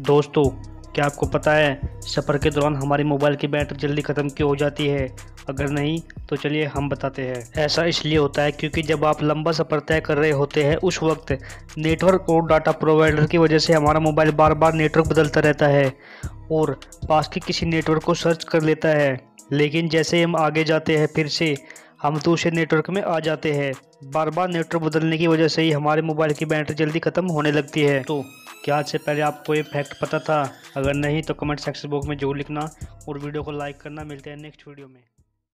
दोस्तों, क्या आपको पता है, सफ़र के दौरान हमारी मोबाइल की बैटरी जल्दी ख़त्म क्यों हो जाती है? अगर नहीं तो चलिए हम बताते हैं। ऐसा इसलिए होता है क्योंकि जब आप लंबा सफ़र तय कर रहे होते हैं, उस वक्त नेटवर्क और डाटा प्रोवाइडर की वजह से हमारा मोबाइल बार बार नेटवर्क बदलता रहता है और पास के किसी नेटवर्क को सर्च कर लेता है। लेकिन जैसे हम आगे जाते हैं, फिर से हम दूसरे नेटवर्क में आ जाते हैं। बार बार नेटवर्क बदलने की वजह से ही हमारे मोबाइल की बैटरी जल्दी ख़त्म होने लगती है। तो क्या इससे पहले आपको ये फैक्ट पता था। अगर नहीं तो कमेंट सेक्शन बॉक्स में ज़रूर लिखना और वीडियो को लाइक करना। मिलते हैं नेक्स्ट वीडियो में।